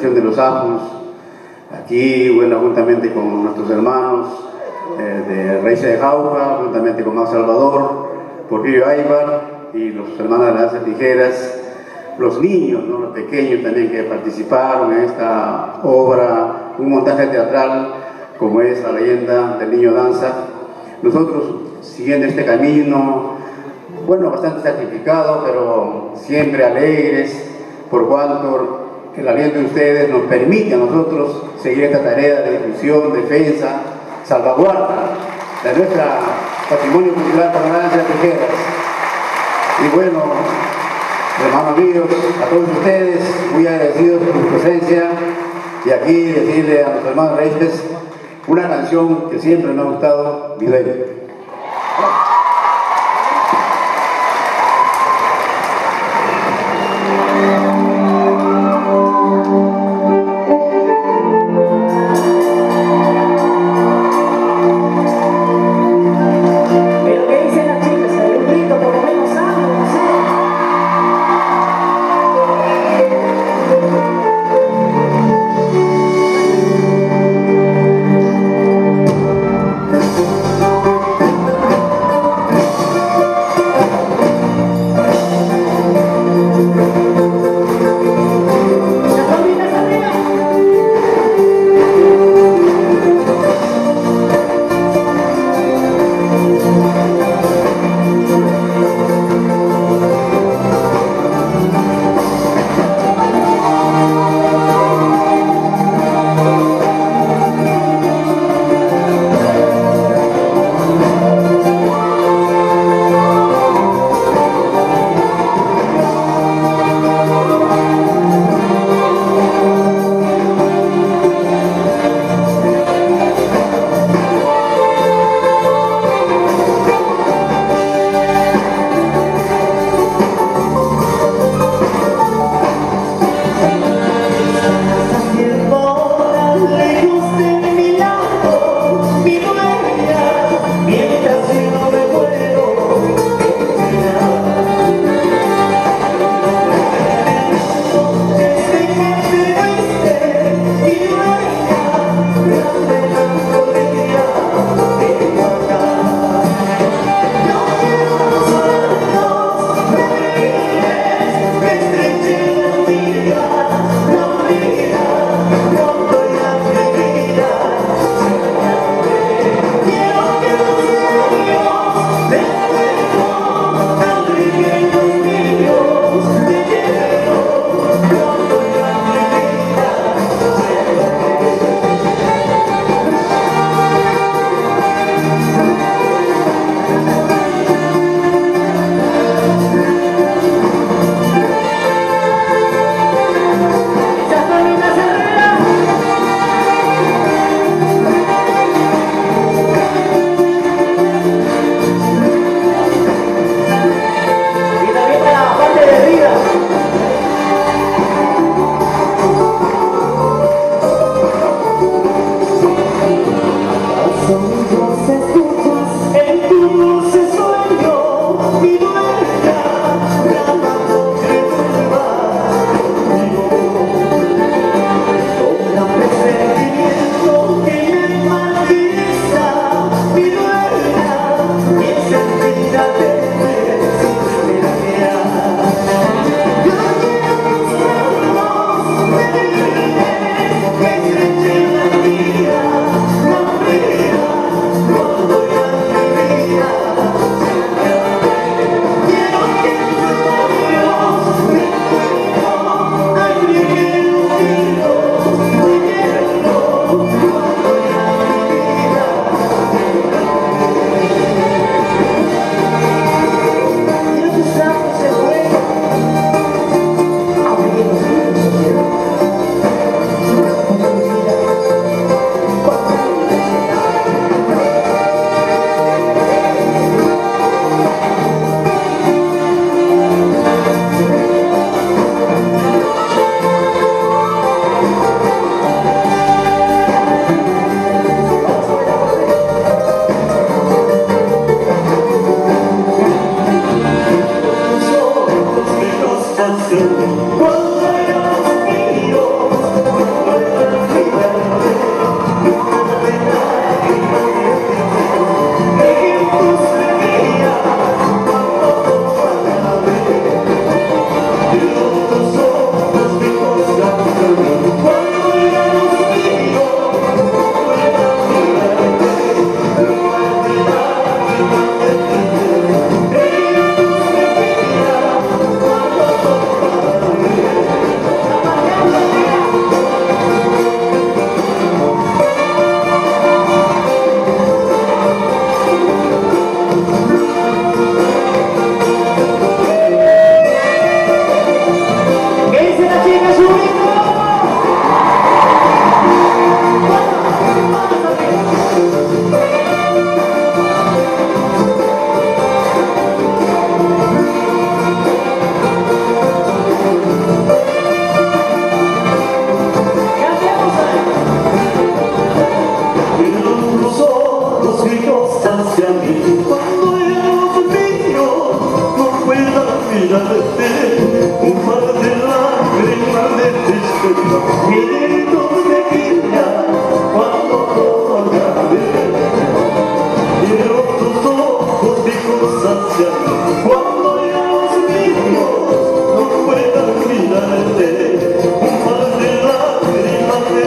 de los ajos, aquí, bueno, juntamente con nuestros hermanos eh, de Raíces de Jauja, juntamente con Max Salvador, Porfirio Aybar y los hermanos de las Tijeras, los niños, ¿no? los pequeños también que participaron en esta obra, un montaje teatral como es la leyenda del niño danza. Nosotros siguiendo este camino, bueno, bastante sacrificado, pero siempre alegres, por cuanto el aliento de ustedes nos permite a nosotros seguir esta tarea de difusión, defensa, salvaguarda de nuestro patrimonio cultural para las tijeras. Y bueno, hermanos míos, a todos ustedes, muy agradecidos por su presencia y aquí decirle a nuestros hermanos Reyes una canción que siempre nos ha gustado, mi rey.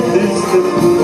this